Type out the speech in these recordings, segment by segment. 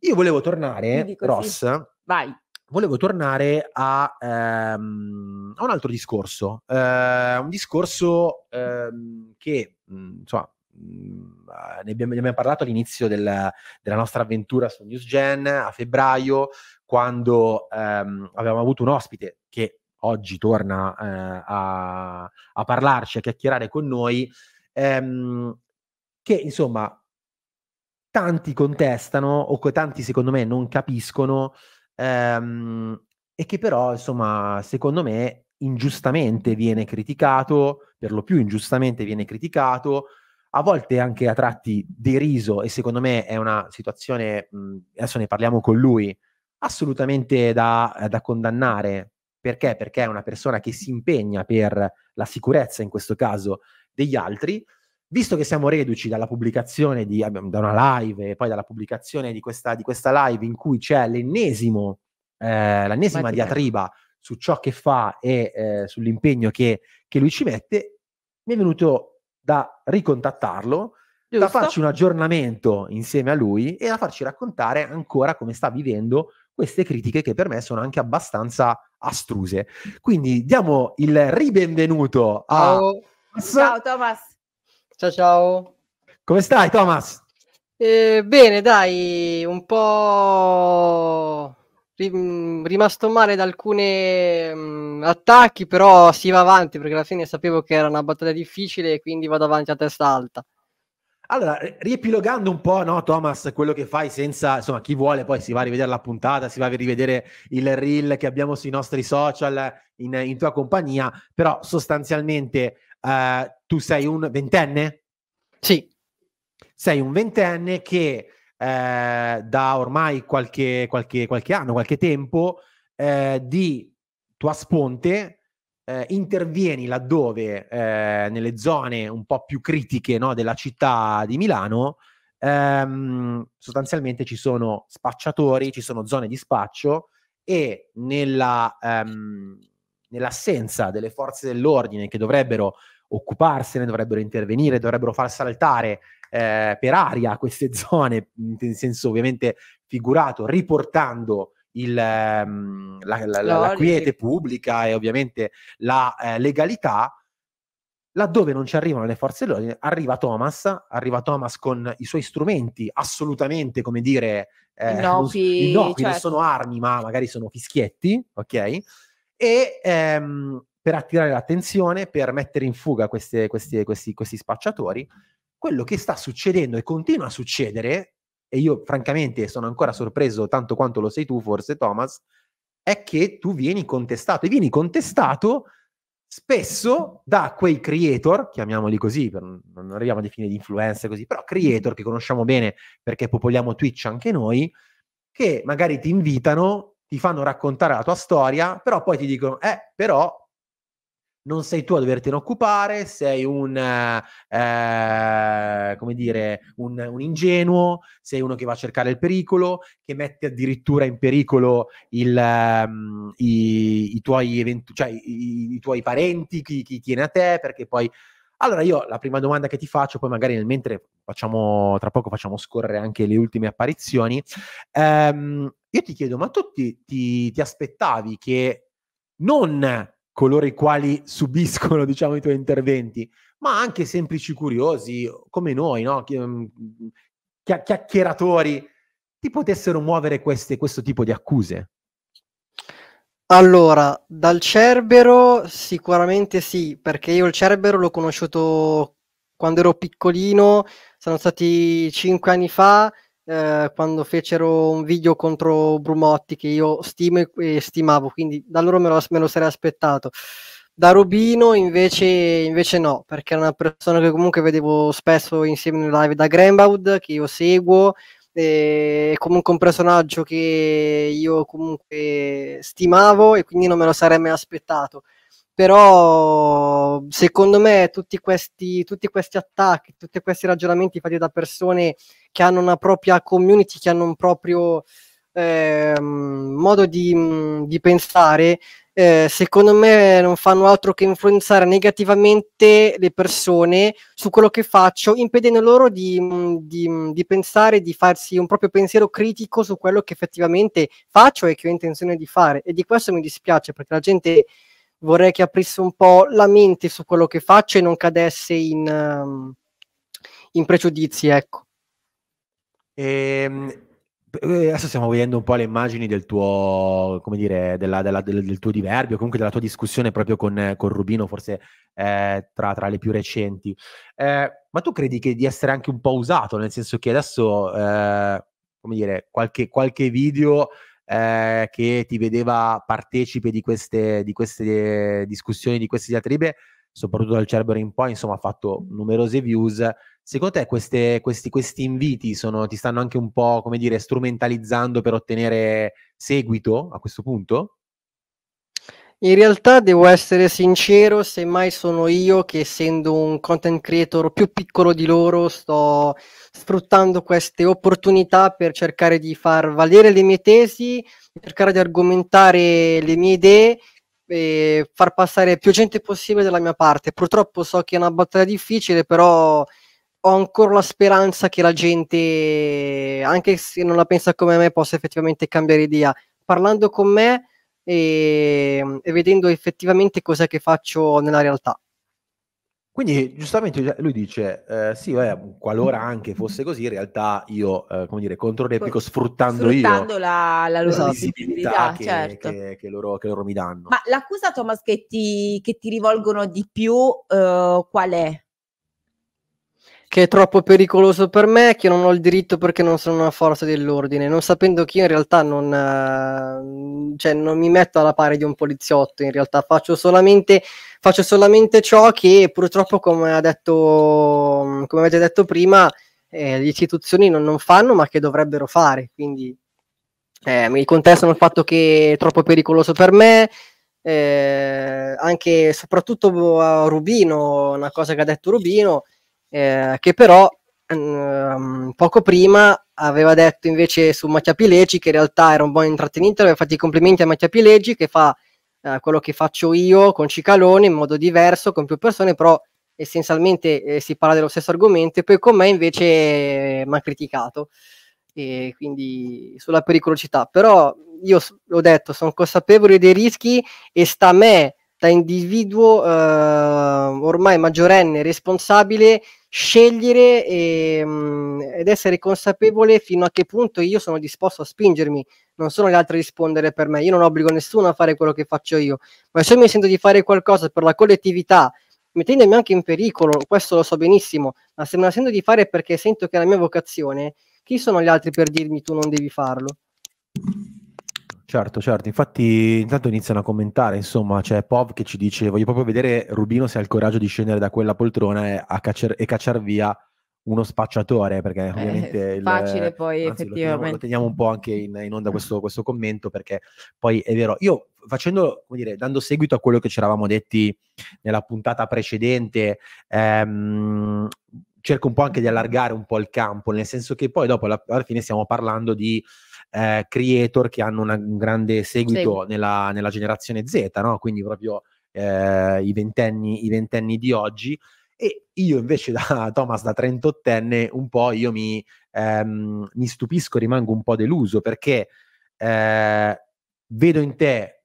Io volevo tornare, Ross, Vai. volevo tornare a, ehm, a un altro discorso, eh, un discorso ehm, che, mh, insomma, mh, ne, abbiamo, ne abbiamo parlato all'inizio del- della nostra avventura su NewsGen a febbraio, quando ehm, avevamo avuto un ospite che oggi torna eh, a, a parlarci, a chiacchierare con noi, ehm, che insomma tanti contestano o che tanti secondo me non capiscono ehm, e che però insomma secondo me ingiustamente viene criticato, per lo più ingiustamente viene criticato, a volte anche a tratti deriso e secondo me è una situazione, mh, adesso ne parliamo con lui, assolutamente da, da condannare. Perché? Perché è una persona che si impegna per la sicurezza, in questo caso, degli altri. Visto che siamo reduci dalla pubblicazione di, da una live e poi dalla pubblicazione di questa, di questa live in cui c'è l'ennesimo, eh, l'ennesima diatriba su ciò che fa e eh, sull'impegno che, che lui ci mette, mi è venuto da ricontattarlo, da Giusto? farci un aggiornamento insieme a lui e da farci raccontare ancora come sta vivendo queste critiche che per me sono anche abbastanza astruse. Quindi diamo il ribenvenuto a... Ciao, Ciao Thomas. Ciao, ciao. Come stai Thomas? Eh, bene, dai, un po' mh, rimasto male da alcuni attacchi, però si va avanti perché alla fine sapevo che era una battaglia difficile e quindi vado avanti a testa alta. Allora, ri- riepilogando un po', no, Thomas, quello che fai senza, insomma, chi vuole poi si va a rivedere la puntata, si va a rivedere il reel che abbiamo sui nostri social in, in tua compagnia, però sostanzialmente eh, tu sei un ventenne? Sì, Sei un ventenne che eh, da ormai qualche, qualche, qualche anno, qualche tempo, eh, di tua sponte eh, intervieni laddove eh, nelle zone un po' più critiche no, della città di Milano ehm, sostanzialmente ci sono spacciatori, ci sono zone di spaccio e nella, ehm, nell'assenza delle forze dell'ordine che dovrebbero occuparsene, dovrebbero intervenire, dovrebbero far saltare eh, per aria queste zone, in senso ovviamente figurato, riportando il, ehm, la, la- la- la quiete pubblica e ovviamente la eh, legalità, laddove non ci arrivano le forze dell'ordine, arriva Thomas, arriva Thomas con i suoi strumenti assolutamente, come dire, eh, non s- Innocui, innocui, non certo. sono armi, ma magari sono fischietti, ok? E ehm, per attirare l'attenzione, per mettere in fuga queste- questi, questi- questi spacciatori, quello che sta succedendo e continua a succedere, e io francamente sono ancora sorpreso tanto quanto lo sei tu, forse Thomas, è che tu vieni contestato e vieni contestato spesso da quei creator, chiamiamoli così, non arriviamo a definire influencer così, però creator che conosciamo bene perché popoliamo Twitch anche noi, che magari ti invitano, ti fanno raccontare la tua storia, però poi ti dicono, eh, però non sei tu a dovertene occupare, sei un, eh, come dire, un, un ingenuo, sei uno che va a cercare il pericolo, che mette addirittura in pericolo il, ehm, i, i tuoi eventu- cioè, i, i tuoi parenti, chi, chi tiene a te, perché poi... Allora io la prima domanda che ti faccio, poi magari nel mentre facciamo, tra poco facciamo scorrere anche le ultime apparizioni, ehm, io ti chiedo, ma tu ti, ti- ti aspettavi che non coloro i quali subiscono, diciamo, i tuoi interventi, ma anche semplici curiosi come noi, no? Chia- chiacchieratori, ti potessero muovere queste- questo tipo di accuse? Allora, dal Cerbero sicuramente sì, perché io il Cerbero l'ho conosciuto quando ero piccolino, sono stati cinque anni fa, eh, quando fecero un video contro Brumotti che io stimo e, stimavo, quindi da loro me lo, me lo sarei aspettato. Da Rubino invece, invece no, perché era una persona che comunque vedevo spesso insieme in live da Grembaud, che io seguo, e comunque un personaggio che io comunque stimavo e quindi non me lo sarei mai aspettato. Però secondo me tutti questi, tutti questi attacchi, tutti questi ragionamenti fatti da persone che hanno una propria community, che hanno un proprio, eh, modo di, di pensare eh, secondo me non fanno altro che influenzare negativamente le persone su quello che faccio, impedendo loro di, di, di, pensare, di farsi un proprio pensiero critico su quello che effettivamente faccio e che ho intenzione di fare. E di questo mi dispiace perché la gente vorrei che aprisse un po' la mente su quello che faccio e non cadesse in, um, in pregiudizi, ecco. Ehm, eh, adesso stiamo vedendo un po' le immagini del tuo, come dire, della, della, del, del, tuo diverbio, comunque della tua discussione proprio con, con Rubino, forse eh, tra, tra, le più recenti. Eh, ma tu credi che di essere anche un po' usato, nel senso che adesso, eh, come dire, qualche, qualche video eh, che ti vedeva partecipe di queste, di queste discussioni, di queste diatribe, soprattutto dal Cerbero in poi, insomma, ha fatto numerose views. Secondo te queste, questi, questi, inviti sono, ti stanno anche un po', come dire, strumentalizzando per ottenere seguito a questo punto? In realtà devo essere sincero, semmai sono io che essendo un content creator più piccolo di loro sto sfruttando queste opportunità per cercare di far valere le mie tesi, cercare di argomentare le mie idee e far passare più gente possibile dalla mia parte. Purtroppo so che è una battaglia difficile, però ho ancora la speranza che la gente, anche se non la pensa come me, possa effettivamente cambiare idea. Parlando con me e, e vedendo effettivamente cos'è che faccio nella realtà. Quindi giustamente lui dice, eh, sì, vabbè, qualora anche fosse così, in realtà io, eh, come dire, controreplico sfruttando, sfruttando io la, la loro esatto. visibilità che, certo. che, che, loro, che, loro, mi danno. Ma l'accusa, Thomas, che ti, che ti rivolgono di più, uh, qual è? Che è troppo pericoloso per me, che non ho il diritto perché non sono una forza dell'ordine, non sapendo che io in realtà non, eh, cioè, non mi metto alla pari di un poliziotto, in realtà faccio solamente, faccio solamente ciò che purtroppo, come, ha detto, come avete detto prima, eh, le istituzioni non, non, fanno, ma che dovrebbero fare. Quindi eh, mi contestano il fatto che è troppo pericoloso per me. Eh, anche soprattutto a Rubino, una cosa che ha detto Rubino, eh, che però um, poco prima aveva detto invece su Mattia Pileggi che in realtà era un buon intrattenimento, aveva fatto i complimenti a Mattia Pileggi che fa eh, quello che faccio io con Cicalone in modo diverso, con più persone, però essenzialmente eh, si parla dello stesso argomento e poi con me invece eh, mi ha criticato. E quindi sulla pericolosità. Però io l'ho detto sono consapevole dei rischi e sta a me da individuo eh, ormai maggiorenne responsabile scegliere e, mh, mm, ed essere consapevole fino a che punto io sono disposto a spingermi. Non sono gli altri a rispondere per me. Io non obbligo nessuno a fare quello che faccio io. Ma se mi sento di fare qualcosa per la collettività mettendomi anche in pericolo questo lo so benissimo ma se me la sento di fare perché sento che è la mia vocazione chi sono gli altri per dirmi tu non devi farlo Certo, certo, infatti intanto iniziano a commentare, insomma, c'è Pov che ci dice voglio proprio vedere Rubino se ha il coraggio di scendere da quella poltrona e, cacciar, e cacciar via uno spacciatore, perché eh, ovviamente... È facile il, poi anzi, effettivamente. Lo teniamo, lo teniamo, un po' anche in, in onda questo, questo, commento, perché poi è vero, io facendo, come dire, dando seguito a quello che ci eravamo detti nella puntata precedente, ehm, cerco un po' anche di allargare un po' il campo, nel senso che poi dopo alla, alla fine stiamo parlando di eh, creator che hanno una, un grande seguito sì. nella, nella, generazione Z, no? quindi proprio eh, i, ventenni, i ventenni di oggi. E io invece da Thomas, da 38enne, un po' io mi, ehm, mi stupisco, rimango un po' deluso perché eh, vedo in te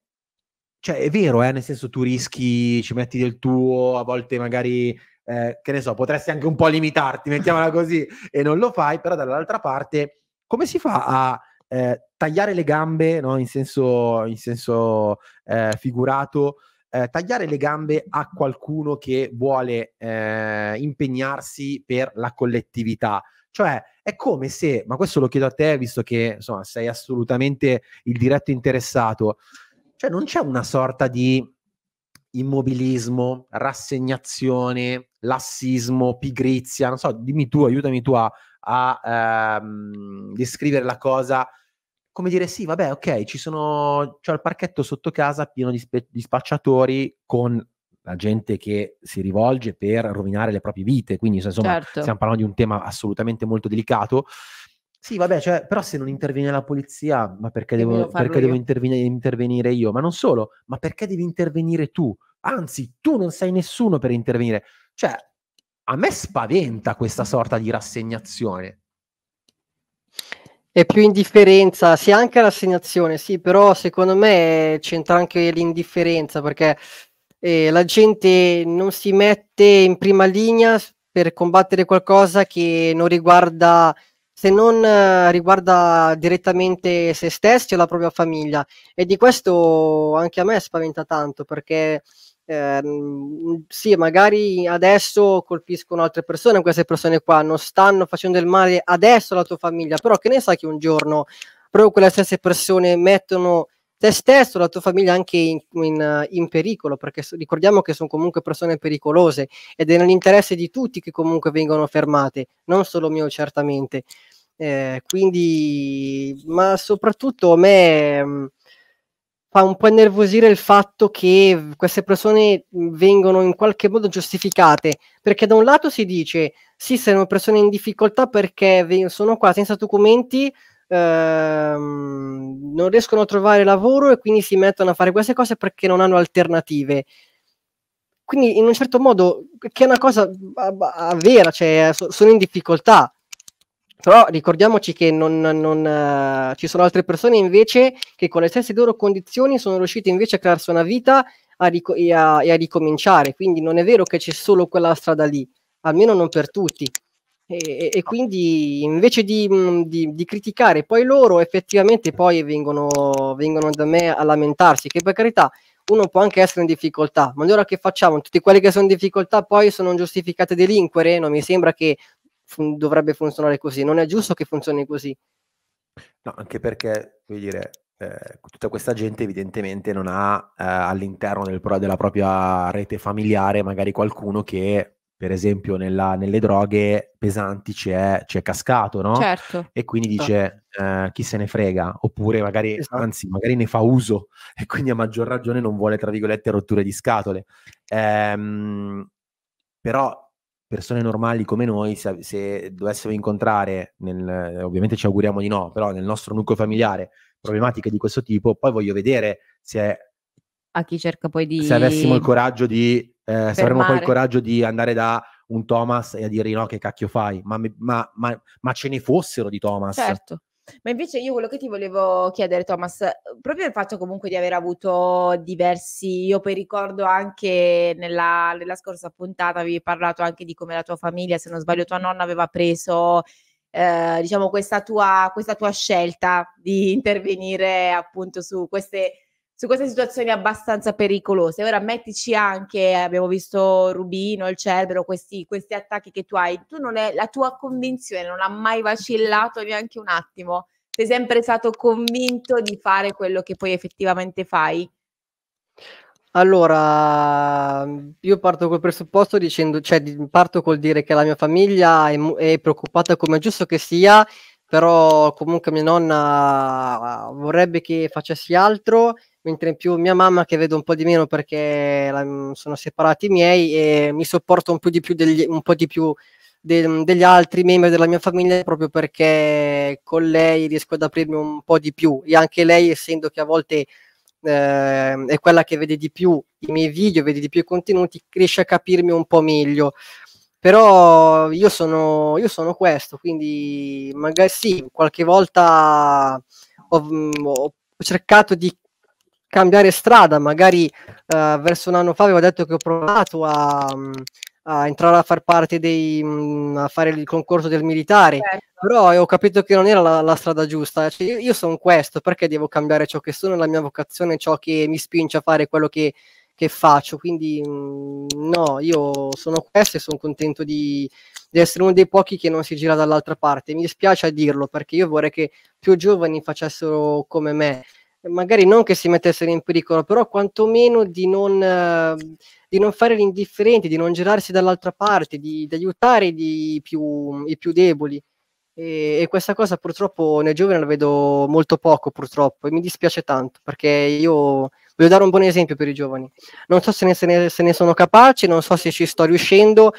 cioè è vero, eh, nel senso tu rischi, ci metti del tuo, a volte magari, eh, che ne so, potresti anche un po' limitarti, mettiamola così, e non lo fai, però dall'altra parte, come si fa a eh, tagliare le gambe, no? in senso, in senso eh, figurato, eh, tagliare le gambe a qualcuno che vuole eh, impegnarsi per la collettività. Cioè, è come se, ma questo lo chiedo a te, visto che insomma, sei assolutamente il diretto interessato, cioè non c'è una sorta di immobilismo, rassegnazione, lassismo, pigrizia, non so, dimmi tu, aiutami tu a, a ehm, descrivere la cosa come dire sì, vabbè, ok, ci sono, c'ho il parchetto sotto casa pieno di, spe- di spacciatori con la gente che si rivolge per rovinare le proprie vite, quindi insomma certo. stiamo parlando di un tema assolutamente molto delicato. Sì, vabbè, cioè, però se non interviene la polizia, ma perché devo, farlo perché devo io. intervine- intervenire io? Ma non solo, ma perché devi intervenire tu? Anzi, tu non sei nessuno per intervenire. Cioè, a me spaventa questa sorta di rassegnazione. È più indifferenza, sì, anche l'assegnazione, sì, però secondo me c'entra anche l'indifferenza perché eh, la gente non si mette in prima linea per combattere qualcosa che non riguarda, se non eh, riguarda direttamente se stessi o la propria famiglia. E di questo anche a me spaventa tanto perché ehm, sì, magari adesso colpiscono altre persone, queste persone qua non stanno facendo del male adesso alla tua famiglia, però che ne sai che un giorno proprio quelle stesse persone mettono te stesso, la tua famiglia anche in, in, in pericolo, perché ricordiamo che sono comunque persone pericolose ed è nell'interesse di tutti che comunque vengono fermate, non solo mio certamente. Eh, quindi, ma soprattutto a me mh, fa un po' innervosire il fatto che queste persone vengono in qualche modo giustificate, perché da un lato si dice sì, sono persone in difficoltà perché sono qua senza documenti, ehm, non riescono a trovare lavoro e quindi si mettono a fare queste cose perché non hanno alternative. Quindi in un certo modo, che è una cosa vera, cioè so- sono in difficoltà. Però ricordiamoci che non, non, eh, ci sono altre persone invece che con le stesse loro condizioni sono riuscite invece a crearsi una vita a rico- e, a, e a ricominciare. Quindi non è vero che c'è solo quella strada lì, almeno non per tutti. E, e- quindi invece di, mh, di- di criticare poi loro, effettivamente poi vengono, vengono da me a lamentarsi, che per carità uno può anche essere in difficoltà, ma allora che facciamo? Tutti quelli che sono in difficoltà poi sono giustificati a delinquere? Non mi sembra che fun- dovrebbe funzionare così, non è giusto che funzioni così. No, anche perché, voglio dire, eh, tutta questa gente evidentemente non ha eh, all'interno del pro- della propria rete familiare magari qualcuno che, per esempio, nella- nelle droghe pesanti ci è, ci è cascato, no? Certo. E quindi Esatto. dice eh, chi se ne frega, oppure magari, Esatto. anzi, magari ne fa uso e quindi a maggior ragione non vuole, tra virgolette, rotture di scatole. Ehm, però persone normali come noi, se, se dovessimo incontrare, nel, ovviamente ci auguriamo di no, però nel nostro nucleo familiare problematiche di questo tipo, poi voglio vedere se, A chi cerca poi di... se avessimo il coraggio di, eh, se avremmo poi il coraggio di andare da un Thomas e a dirgli no, che cacchio fai, ma, ma- ma- ma ce ne fossero di Thomas. Certo. Ma invece io quello che ti volevo chiedere, Thomas, proprio il fatto comunque di aver avuto diversi, io poi ricordo anche nella, nella scorsa puntata avevi parlato anche di come la tua famiglia, se non sbaglio tua nonna aveva preso, eh, diciamo, questa tua, questa tua scelta di intervenire appunto su queste, su queste situazioni abbastanza pericolose. Ora mettici anche, abbiamo visto Rubino, il Cerbero, questi, questi attacchi che tu hai. Tu non è la tua convinzione, non ha mai vacillato neanche un attimo. Sei sempre stato convinto di fare quello che poi effettivamente fai. Allora, io parto col presupposto dicendo, cioè parto col dire che la mia famiglia è, è preoccupata come è giusto che sia, però comunque mia nonna vorrebbe che facessi altro, mentre in più mia mamma che vedo un po' di meno perché la- mhmm, sono separati i miei e mi sopporto un po' di più degli, di più de- degli altri membri della mia famiglia proprio perché con lei riesco ad aprirmi un po' di più e anche lei essendo che a volte eh, è quella che vede di più i miei video, vede di più i contenuti, riesce a capirmi un po' meglio. Però io sono, io sono questo, quindi magari sì, qualche volta ho, mm, ho cercato di cambiare strada, magari eh, verso un anno fa avevo detto che ho provato a, mm, a entrare a far parte dei, mm, a fare il concorso del militare, Certo. però ho capito che non era la, la strada giusta. Cioè, io, io sono questo, perché devo cambiare ciò che sono, la mia vocazione, ciò che mi spinge a fare quello che, che faccio. Quindi mh, no, io sono questo e sono contento di, di essere uno dei pochi che non si gira dall'altra parte. Mi dispiace a dirlo perché io vorrei che più giovani facessero come me. Magari non che si mettessero in pericolo, però quantomeno di non, eh, di non fare l'indifferente, di non girarsi dall'altra parte, di, di aiutare di più, i più deboli. E, e questa cosa purtroppo nei giovani la vedo molto poco, purtroppo, e mi dispiace tanto perché io voglio dare un buon esempio per i giovani. Non so se ne, se ne, se ne sono capace, non so se ci sto riuscendo,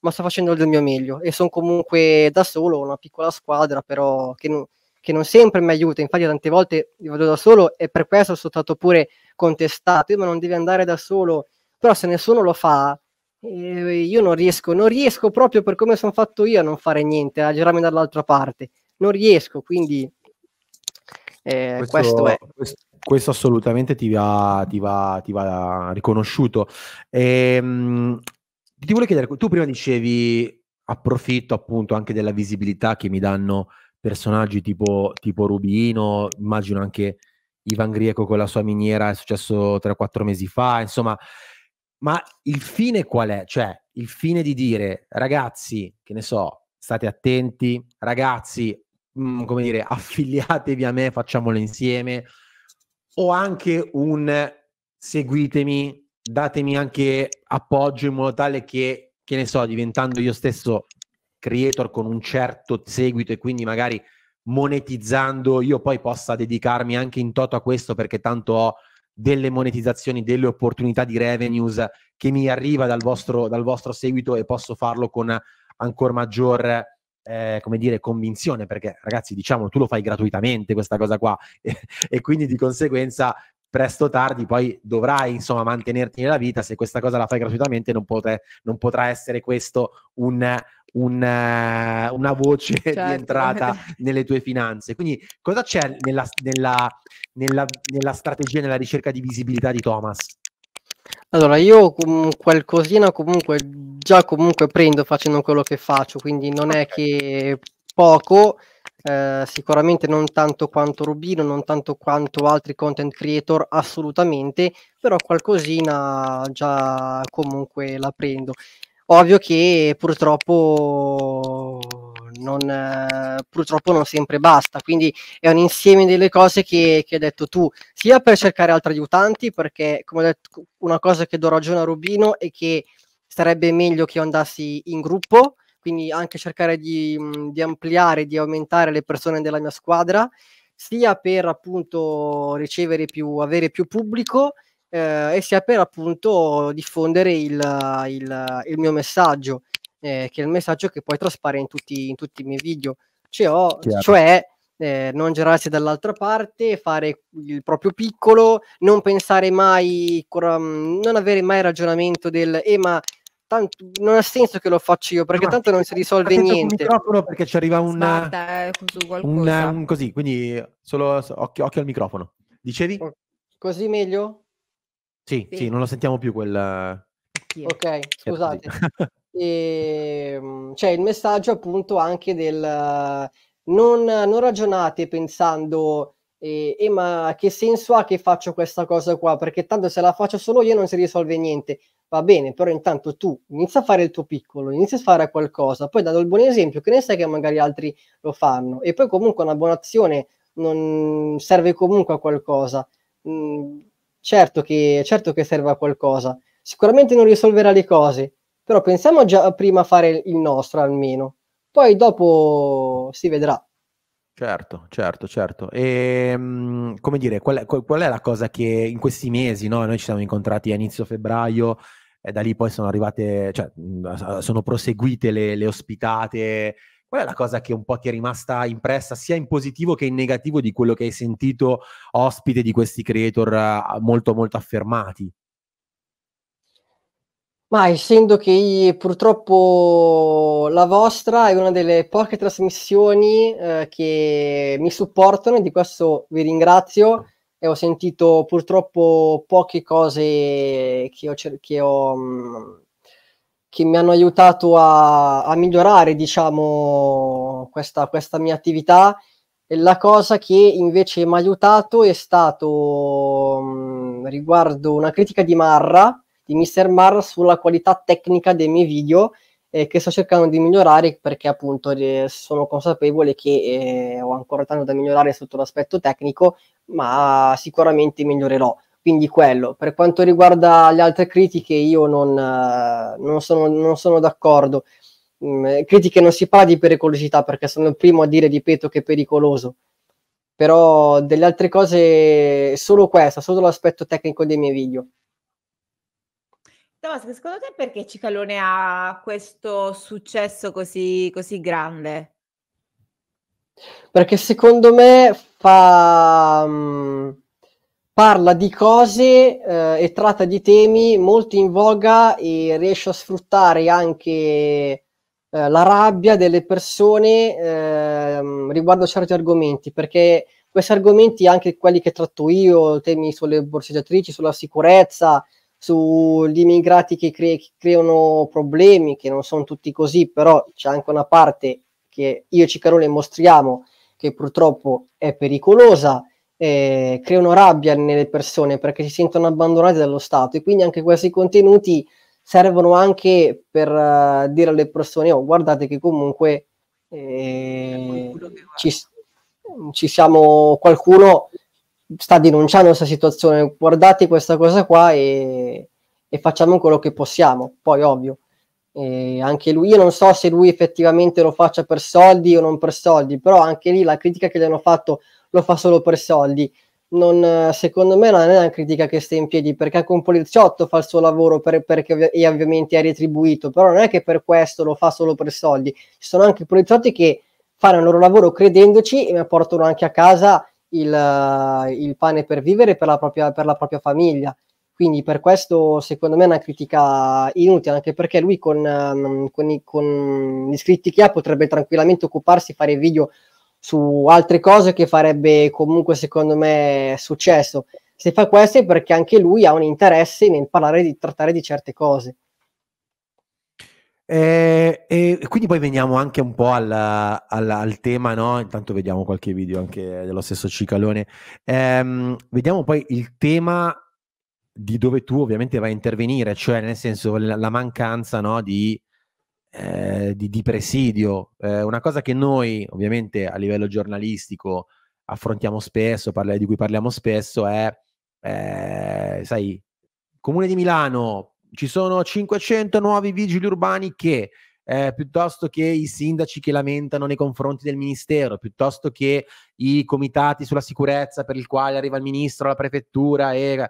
ma sto facendo del mio meglio e sono comunque da solo, una piccola squadra, però che non, che non sempre mi aiuta. Infatti, tante volte vado da solo e per questo sono stato pure contestato. ma non devi andare da solo, però se nessuno lo fa, eh, io non riesco, non riesco proprio per come sono fatto io a non fare niente, a girarmi dall'altra parte. Non riesco, quindi eh, questo, questo, è. Questo, questo assolutamente ti va, ti va, ti va riconosciuto. Ehm, ti volevo chiedere, tu prima dicevi approfitto appunto anche della visibilità che mi danno personaggi tipo, tipo Rubino, immagino anche Ivan Grieco con la sua miniera, è successo 3-4 mesi fa, insomma, ma il fine qual è? Cioè, il fine di dire, ragazzi, che ne so, state attenti, ragazzi, mh, mm, come dire, affiliatevi a me, facciamolo insieme, o anche un seguitemi, datemi anche appoggio in modo tale che, che ne so, diventando io stesso creator con un certo seguito e quindi magari monetizzando io poi possa dedicarmi anche in toto a questo perché tanto ho delle monetizzazioni, delle opportunità di revenues che mi arriva dal vostro, dal vostro seguito e posso farlo con ancora maggior eh, come dire, convinzione, perché ragazzi, diciamo, tu lo fai gratuitamente questa cosa qua e, e quindi di conseguenza presto o tardi poi dovrai insomma mantenerti nella vita, se questa cosa la fai gratuitamente non, potrà, non potrà essere questo un, un, una voce certo. di entrata nelle tue finanze. Quindi cosa c'è nella, nella, nella, nella strategia, nella ricerca di visibilità di Thomas? Allora, io com- qualcosina comunque già comunque prendo facendo quello che faccio, quindi non è che poco, eh, sicuramente non tanto quanto Rubino, non tanto quanto altri content creator, assolutamente, però qualcosina già comunque la prendo. Ovvio che purtroppo non, eh, purtroppo non sempre basta, quindi è un insieme delle cose che, che hai detto tu, sia per cercare altri aiutanti, perché come ho detto, una cosa che do ragione a Rubino è che sarebbe meglio che io andassi in gruppo, quindi anche cercare di, di ampliare, di aumentare le persone della mia squadra, sia per appunto ricevere più, avere più pubblico, eh, e sia per appunto diffondere il, il, il mio messaggio eh, che è il messaggio che poi traspare in tutti, in tutti i miei video. Cioè, cioè eh, non girarsi dall'altra parte, fare il proprio piccolo, non pensare mai, non avere mai ragionamento del eh ma tanto non ha senso che lo faccio io perché no, tanto non si risolve niente. Il microfono perché ci arriva un, Sparta, eh, un, un, così, quindi solo occhio, occhio al microfono. Dicevi? Così meglio? Sì, sì, sì, non lo sentiamo più quel... Ok, scusate. E, ehm, c'è il messaggio appunto anche del non, non ragionate pensando eh, eh, ma che senso ha che faccio questa cosa qua? Perché tanto se la faccio solo io non si risolve niente. Va bene però intanto tu inizia a fare il tuo piccolo inizia a fare qualcosa poi dando il buon esempio che ne sai che magari altri lo fanno? E poi comunque una buona azione non serve comunque a qualcosa. Mm, certo che certo che serve a qualcosa sicuramente non risolverà le cose però pensiamo già prima a fare il nostro almeno, poi dopo si vedrà. Certo, certo, certo. E ehm, come dire, qual è, qual è, la cosa che in questi mesi, no? Noi ci siamo incontrati a inizio febbraio e da lì poi sono arrivate, cioè sono proseguite le, le ospitate. Qual è la cosa che un po' ti è rimasta impressa, sia in positivo che in negativo, di quello che hai sentito ospite di questi creator molto, molto affermati? Ma essendo che purtroppo la vostra è una delle poche trasmissioni eh, che mi supportano e di questo vi ringrazio e ho sentito purtroppo poche cose che, ho, che, ho, mm, che mi hanno aiutato a, a migliorare diciamo questa, questa mia attività e la cosa che invece mi ha aiutato è stato mh, mm, riguardo una critica di Marra di Mr. Mar sulla qualità tecnica dei miei video eh, che sto cercando di migliorare perché appunto eh, sono consapevole che eh, ho ancora tanto da migliorare sotto l'aspetto tecnico, ma sicuramente migliorerò. Quindi quello. Per quanto riguarda le altre critiche, io non, eh, non, sono, non sono, d'accordo. Mm, critiche non si parla di pericolosità perché sono il primo a dire, ripeto, che è pericoloso. Però delle altre cose, solo questa, solo l'aspetto tecnico dei miei video. Thomas, secondo te perché Cicalone ha questo successo così, così grande? Perché secondo me fa... Um, parla di cose eh, e tratta di temi molto in voga e riesce a sfruttare anche eh, la rabbia delle persone eh, riguardo certi argomenti, perché questi argomenti, anche quelli che tratto io, temi sulle borseggiatrici, sulla sicurezza, sugli immigrati che, cre- che creano problemi, che non sono tutti così, però c'è anche una parte che io e Cicarone mostriamo che purtroppo è pericolosa, eh, creano rabbia nelle persone perché si sentono abbandonate dallo Stato. E quindi anche questi contenuti servono anche per uh, dire alle persone oh guardate che comunque eh, ci, ci siamo qualcuno sta denunciando questa situazione. Guardate questa cosa qua e, e facciamo quello che possiamo poi ovvio e anche lui, io non so se lui effettivamente lo faccia per soldi o non per soldi, però anche lì la critica che gli hanno fatto lo fa solo per soldi. Non, secondo me non è una critica che sta in piedi perché anche un poliziotto fa il suo lavoro per, perché e ovviamente è retribuito, però non è che per questo lo fa solo per soldi. Ci sono anche poliziotti che fanno il loro lavoro credendoci e portano anche a casa il, il pane per vivere per la propria, per la propria famiglia. Quindi per questo secondo me è una critica inutile, anche perché lui con, um, con, i, con, gli iscritti che ha potrebbe tranquillamente occuparsi, fare video su altre cose che farebbe comunque secondo me successo. Se fa questo è perché anche lui ha un interesse nel parlare di trattare di certe cose. Eh, e quindi poi veniamo anche un po' al, al, al, tema, no? Intanto vediamo qualche video anche dello stesso Cicalone. Eh, vediamo poi il tema di dove tu ovviamente vai a intervenire, cioè nel senso la, la mancanza no, di, eh, di, di, presidio. Eh, una cosa che noi ovviamente a livello giornalistico affrontiamo spesso, parla, di cui parliamo spesso, è, eh, sai, Comune di Milano, ci sono 500 nuovi vigili urbani che... Eh, piuttosto che i sindaci che lamentano nei confronti del ministero, piuttosto che i comitati sulla sicurezza per il quale arriva il ministro, la prefettura e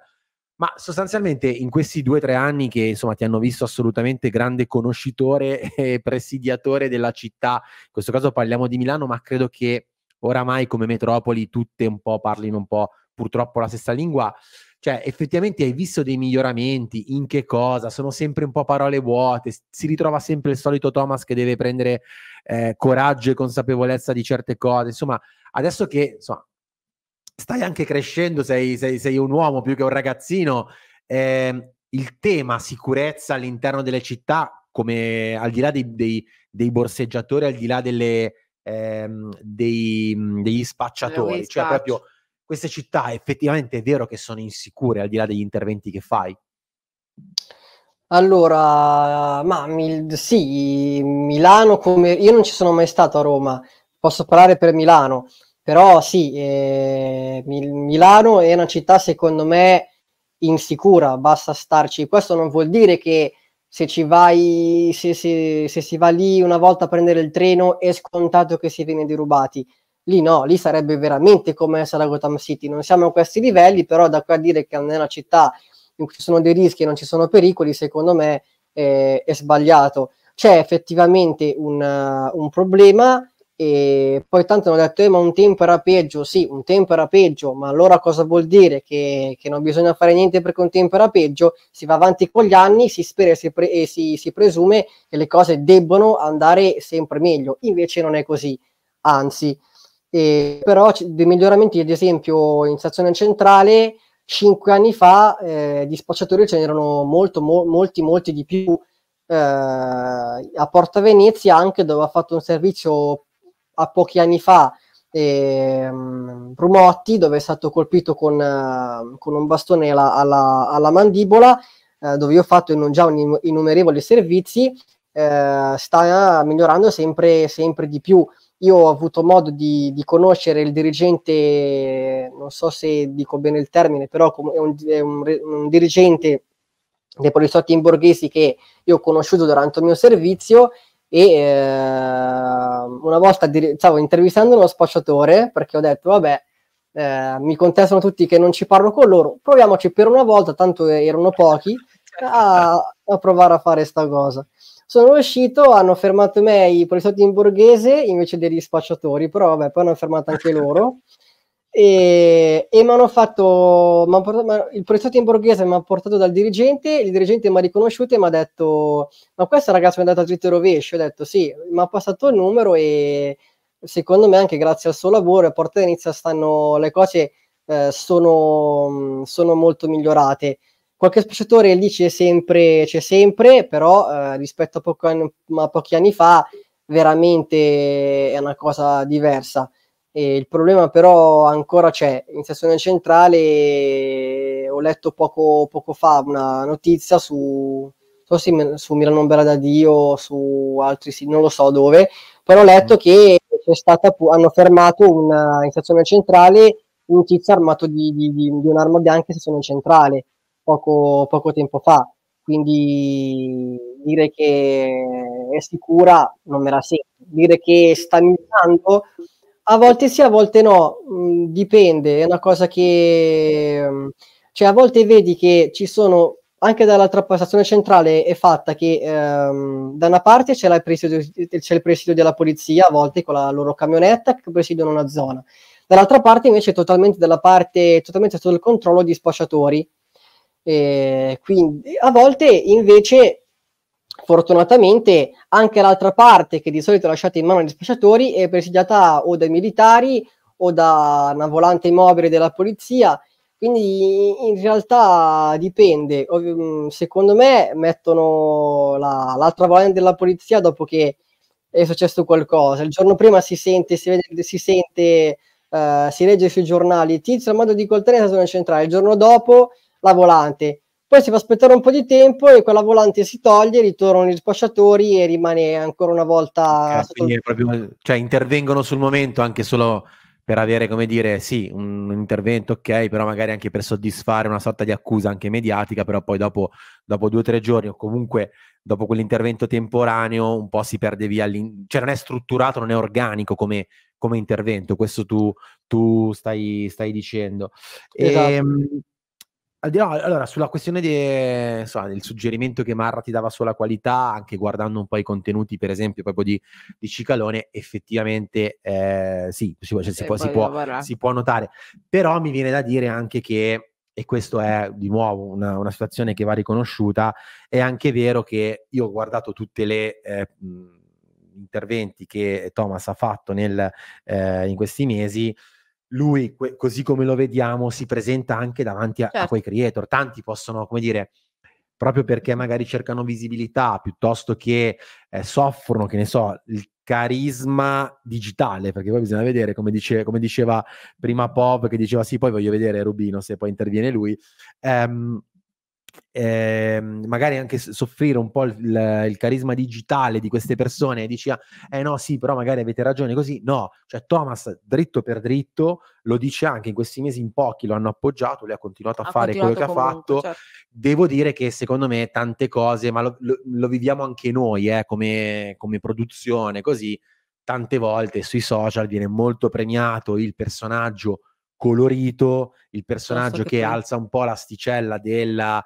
ma sostanzialmente in questi due o tre anni che insomma ti hanno visto assolutamente grande conoscitore e presidiatore della città, in questo caso parliamo di Milano, ma credo che oramai come metropoli tutte un po' parlino un po' purtroppo la stessa lingua. Cioè, effettivamente hai visto dei miglioramenti? In che cosa? Sono sempre un po' parole vuote. Si ritrova sempre il solito Thomas che deve prendere eh, coraggio e consapevolezza di certe cose. Insomma, adesso che insomma, stai anche crescendo, sei, sei, sei un uomo più che un ragazzino. Eh, il tema sicurezza all'interno delle città, come al di là dei, dei, dei borseggiatori, al di là delle, ehm, dei, degli spacciatori, cioè proprio queste città effettivamente è vero che sono insicure al di là degli interventi che fai? Allora, ma mi, sì, Milano come io non ci sono mai stato a Roma, posso parlare per Milano. Però sì, eh, Milano è una città secondo me insicura, basta starci. Questo non vuol dire che se ci vai, se, se, se si va lì una volta a prendere il treno è scontato che si viene derubati. Lì no, lì sarebbe veramente come essere a Gotham City. Non siamo a questi livelli, però da qua a dire che nella città in cui ci sono dei rischi e non ci sono pericoli, secondo me eh, è sbagliato. C'è effettivamente un, uh, un problema e poi tanto hanno detto, eh, ma un tempo era peggio, sì, un tempo era peggio, ma allora cosa vuol dire? Che, che non bisogna fare niente perché un tempo era peggio, si va avanti con gli anni, si spera e si, pre- e si, si presume che le cose debbono andare sempre meglio, invece non è così, anzi, eh, però c- dei miglioramenti, ad esempio in stazione centrale, cinque anni fa eh, di spacciatori ce n'erano molto, mo- molti, molti di più. Eh, a Porta Venezia anche dove ha fatto un servizio a pochi anni fa eh, Brumotti, dove è stato colpito con, uh, con un bastone alla, alla, alla mandibola, uh, dove io ho fatto già innumerevoli servizi, uh, sta migliorando sempre, sempre di più. Io ho avuto modo di, di, conoscere il dirigente, non so se dico bene il termine, però è un, è un, un dirigente dei poliziotti in borghesi che io ho conosciuto durante il mio servizio e eh, una volta di, stavo intervistando uno spacciatore perché ho detto vabbè eh, mi contestano tutti che non ci parlo con loro proviamoci per una volta tanto erano pochi a, a provare a fare sta cosa. Sono uscito, hanno fermato me i poliziotti in borghese invece degli spacciatori, però vabbè, poi hanno fermato anche loro. E, e mi hanno fatto, m'hanno portato, il poliziotto in borghese mi ha portato dal dirigente, il dirigente mi ha riconosciuto e mi ha detto, ma questa ragazza mi è andata dritto e rovescio, ho detto sì, mi ha passato il numero e secondo me anche grazie al suo lavoro a Porta Venezia stanno, le cose eh, sono, sono molto migliorate qualche spacciatore lì c'è sempre, c'è sempre però eh, rispetto a, poco a, pochi anni fa veramente è una cosa diversa. E il problema però ancora c'è. In stazione centrale ho letto poco, poco fa una notizia su, so se su Milano Bella da Dio, su altri siti, non lo so dove, però ho letto che c'è stata, hanno fermato una, in stazione centrale un tizio armato di, di, di, di un'arma bianca in stazione centrale poco, poco tempo fa. Quindi dire che è sicura non me la sento. Dire che sta migliorando a volte sì, a volte no, mh, dipende, è una cosa che... Mh, cioè a volte vedi che ci sono, anche dall'altra stazione centrale è fatta che ehm, da una parte c'è, presidio, c'è, il presidio della polizia, a volte con la loro camionetta che presidiano una zona, dall'altra parte invece è totalmente dalla parte, totalmente sotto il controllo di spacciatori eh, quindi a volte invece fortunatamente anche l'altra parte che di solito lasciate in mano agli spacciatori è presidiata o dai militari o da una volante mobile della polizia. Quindi in realtà dipende. Mm, secondo me mettono la, l'altra volante della polizia dopo che è successo qualcosa. Il giorno prima si sente si, vede, si sente uh, si legge sui giornali tizio armato di coltelli in stazione centrale il giorno dopo la volante. Poi si fa aspettare un po' di tempo e quella volante si toglie, ritornano gli spacciatori e rimane ancora una volta... Okay, quindi proprio, cioè, intervengono sul momento anche solo per avere, come dire, sì, un intervento, ok, però magari anche per soddisfare una sorta di accusa anche mediatica, però poi dopo, dopo due o tre giorni o comunque dopo quell'intervento temporaneo un po' si perde via, cioè non è strutturato, non è organico come, come intervento, questo tu, tu stai, stai dicendo. Esatto. E, ehm, allora, sulla questione de, insomma, del suggerimento che Marra ti dava sulla qualità, anche guardando un po' i contenuti, per esempio, proprio di, di Cicalone, effettivamente eh, sì, si, cioè, si, può, si, può, si, può, notare. Però mi viene da dire anche che, e questo è di nuovo una, una situazione che va riconosciuta, è anche vero che io ho guardato tutte le... Eh, interventi che Thomas ha fatto nel, eh, in questi mesi, lui, que- così come lo vediamo, si presenta anche davanti a, certo. a quei creator. Tanti possono, come dire, proprio perché magari cercano visibilità piuttosto che eh, soffrono, che ne so, il carisma digitale, perché poi bisogna vedere, come, dice, come diceva prima Pop, che diceva sì, poi voglio vedere Rubino se poi interviene lui. Um, eh, magari anche soffrire un po' il, il, carisma digitale di queste persone e dici, ah, eh no, sì, però magari avete ragione così. No, cioè Thomas dritto per dritto lo dice anche in questi mesi in pochi lo hanno appoggiato, lui ha continuato a ha fare continuato quello che ha fatto. Certo. Devo dire che secondo me tante cose, ma lo, lo, lo viviamo anche noi eh, come, come produzione, così tante volte sui social viene molto premiato il personaggio colorito, il personaggio che, che alza un po' l'asticella della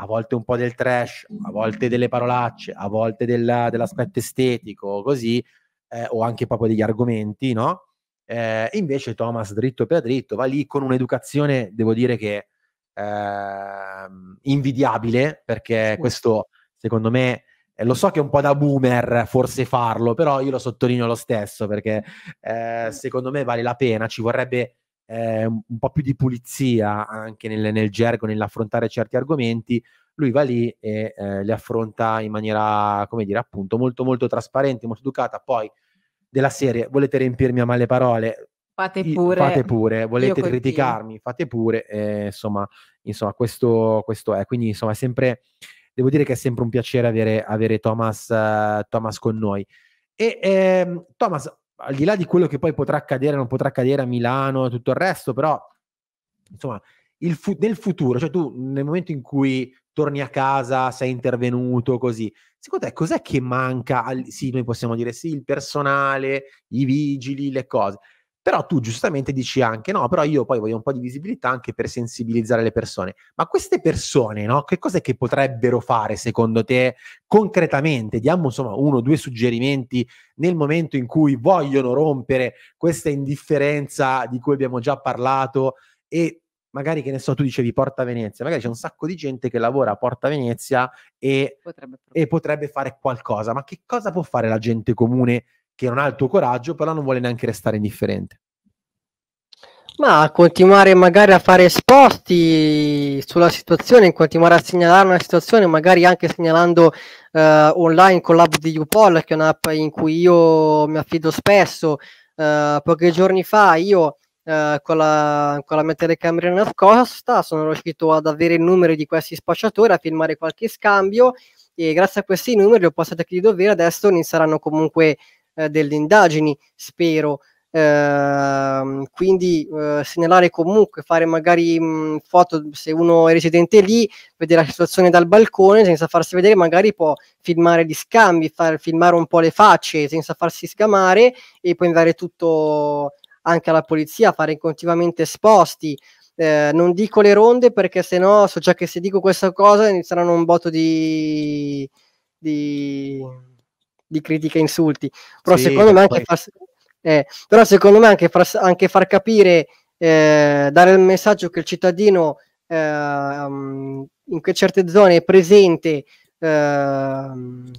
a volte un po' del trash, a volte delle parolacce, a volte della, dell'aspetto estetico, così, eh, o anche proprio degli argomenti, no? Eh, invece Thomas dritto per dritto va lì con un'educazione, devo dire che eh, invidiabile, perché questo secondo me eh, lo so che è un po' da boomer forse farlo, però io lo sottolineo lo stesso perché eh, secondo me vale la pena, ci vorrebbe eh, un po' più di pulizia anche nel, nel gergo, nell'affrontare certi argomenti, lui va lì e eh, li affronta in maniera, come dire, appunto, molto molto trasparente, molto educata. Poi della serie, volete riempirmi a male parole? Fate pure. Fate pure. Volete criticarmi? Fate pure. Eh, insomma, insomma questo, questo, è. Quindi, insomma, è sempre, devo dire che è sempre un piacere avere, avere Thomas, uh, Thomas con noi. E ehm, Thomas, al di là di quello che poi potrà accadere, non potrà accadere a Milano e tutto il resto, però insomma, fu- nel futuro, cioè tu nel momento in cui torni a casa, sei intervenuto così, secondo te cos'è che manca? Al- sì, noi possiamo dire sì, il personale, i vigili, le cose, Però tu giustamente dici anche, no, però io poi voglio un po' di visibilità anche per sensibilizzare le persone. Ma queste persone, no, che cos'è che potrebbero fare secondo te concretamente? Diamo insomma uno o due suggerimenti nel momento in cui vogliono rompere questa indifferenza di cui abbiamo già parlato e magari che ne so, tu dicevi Porta Venezia, magari c'è un sacco di gente che lavora a Porta Venezia e potrebbe, e potrebbe fare qualcosa, ma che cosa può fare la gente comune che non ha il tuo coraggio, però non vuole neanche restare indifferente? Ma continuare magari a fare esposti sulla situazione, continuare a segnalare una situazione, magari anche segnalando eh, online con l'app di UPOL, che è un'app in cui io mi affido spesso. Eh, pochi giorni fa io eh, con, la, con la mia telecamera nascosta sono riuscito ad avere il numero di questi spacciatori, a filmare qualche scambio e grazie a questi numeri ho passato a chi di dovere, adesso ne saranno comunque eh, delle indagini, spero. Uh, quindi uh, segnalare comunque, fare magari mh, foto se uno è residente lì, vedere la situazione dal balcone senza farsi vedere, magari può filmare gli scambi, far, filmare un po' le facce senza farsi scamare e poi inviare tutto anche alla polizia, fare continuamente esposti. Eh, non dico le ronde perché se no so già che se dico questa cosa inizieranno un botto di, di, di critiche e insulti. Però sì, secondo me anche far, eh, però secondo me anche far, anche far capire, eh, dare il messaggio che il cittadino eh, in certe zone è presente ehm,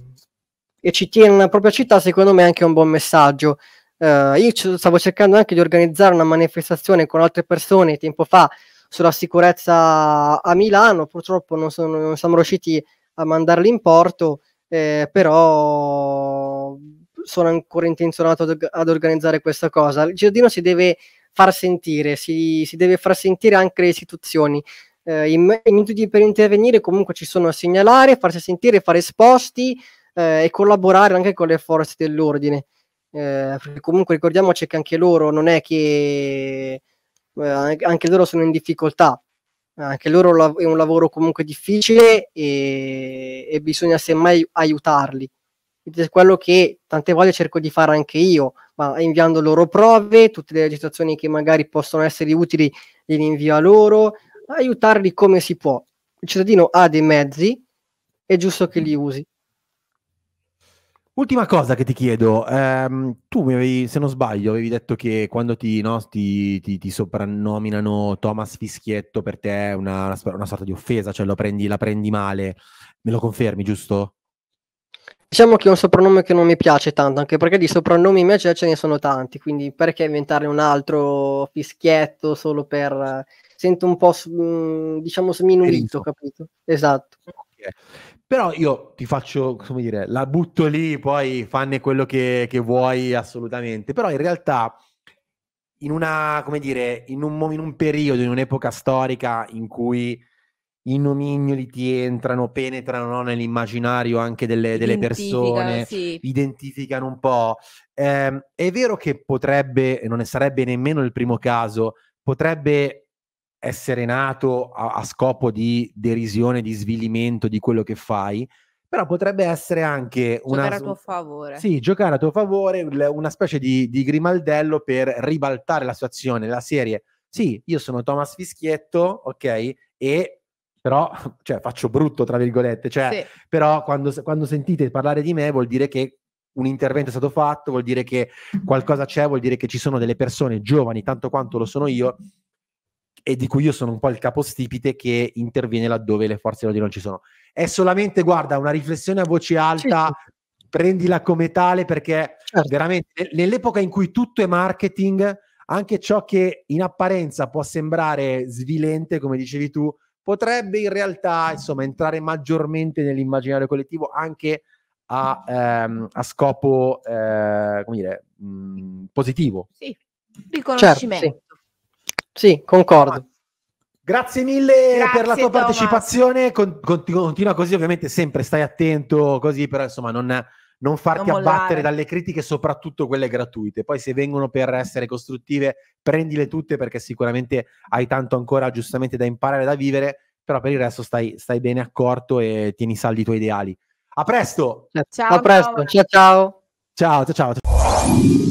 e ci tiene nella propria città, secondo me è anche un buon messaggio. Uh, io stavo cercando anche di organizzare una manifestazione con altre persone tempo fa sulla sicurezza a Milano, purtroppo non, sono, non siamo riusciti a mandarli in porto, eh, però sono ancora intenzionato ad, organizzare questa cosa. Il cittadino si deve far sentire, si, si deve far sentire anche le istituzioni. Eh, I metodi per intervenire comunque ci sono a segnalare, farsi sentire, fare esposti eh, e collaborare anche con le forze dell'ordine eh, comunque ricordiamoci che anche loro non è che eh, anche loro sono in difficoltà, anche loro è un lavoro comunque difficile e, e bisogna semmai aiutarli. Ed è quello che tante volte cerco di fare anche io, ma inviando loro prove, tutte le situazioni che magari possono essere utili, le invio a loro, aiutarli come si può. Il cittadino ha dei mezzi, è giusto che li usi. Ultima cosa che ti chiedo, ehm, tu mi avevi, se non sbaglio, avevi detto che quando ti, no, ti, ti, ti soprannominano Thomas Fischietto per te è una, una, sorta di offesa, cioè prendi, la prendi male. Me lo confermi, giusto? Diciamo che è un soprannome che non mi piace tanto, anche perché di soprannomi invece ce ne sono tanti, quindi perché inventarne un altro Fischietto solo per... Sento un po', diciamo, sminuito, capito? Esatto. Okay. Però io ti faccio, come dire, la butto lì, poi fanne quello che, che vuoi assolutamente. Però in realtà, in una, come dire, in un, in un periodo, in un'epoca storica in cui i nomignoli ti entrano, penetrano no, nell'immaginario anche delle, delle persone, sì. identificano un po'. Eh, è vero che potrebbe, non ne sarebbe nemmeno il primo caso, potrebbe essere nato a, a, scopo di derisione, di svilimento di quello che fai, però potrebbe essere anche una... Giocare a tuo favore. Sì, giocare a tuo favore, una specie di, di grimaldello per ribaltare la situazione, la serie. Sì, io sono Thomas Fischietto, ok, e però, cioè, faccio brutto, tra virgolette, cioè, sì. però quando, quando sentite parlare di me vuol dire che un intervento è stato fatto, vuol dire che qualcosa c'è, vuol dire che ci sono delle persone giovani, tanto quanto lo sono io, e di cui io sono un po' il capostipite che interviene laddove le forze dell'ordine non ci sono. È solamente, guarda, una riflessione a voce alta, sì. prendila come tale perché certo. veramente nell'epoca in cui tutto è marketing, anche ciò che in apparenza può sembrare svilente, come dicevi tu, potrebbe in realtà insomma entrare maggiormente nell'immaginario collettivo anche a, ehm, a scopo eh, come dire, mh, positivo. Sì, riconoscimento. Certo, sì. Sì, concordo. Grazie mille Grazie, per la tua Thomas. partecipazione. Con, continua così, ovviamente, sempre stai attento così, però insomma, non, non farti non abbattere dalle critiche, soprattutto quelle gratuite. Poi, se vengono per essere costruttive, prendile tutte perché sicuramente hai tanto ancora giustamente da imparare da vivere. Però per il resto stai, stai bene accorto e tieni saldi i tuoi ideali. A presto. Ciao. A presto. Ciao ciao. Ciao ciao ciao.